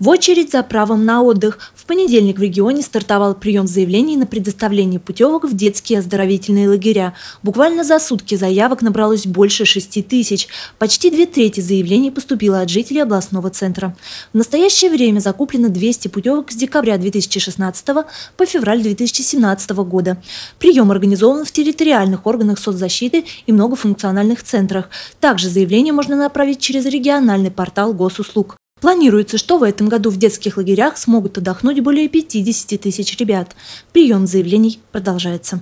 В очередь за правом на отдых. В понедельник в регионе стартовал прием заявлений на предоставление путевок в детские оздоровительные лагеря. Буквально за сутки заявок набралось больше 6 тысяч. Почти две трети заявлений поступило от жителей областного центра. В настоящее время закуплено 200 путевок с декабря 2016 по февраль 2017 года. Прием организован в территориальных органах соцзащиты и многофункциональных центрах. Также заявление можно направить через региональный портал госуслуг. Планируется, что в этом году в детских лагерях смогут отдохнуть более 50 тысяч ребят. Прием заявлений продолжается.